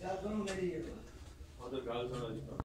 ਚੱਲ ਤੁਹਾਨੂੰ ਮੇਰੀ ਉਹ ਤਾਂ ਗੱਲ ਸੁਣੋ ਜੀ।